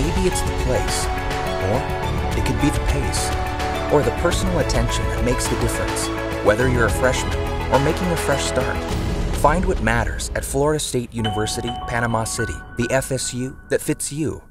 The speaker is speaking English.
Maybe it's the place, or it could be the pace, or the personal attention that makes the difference, whether you're a freshman or making a fresh start. Find what matters at Florida State University, Panama City, the FSU that fits you.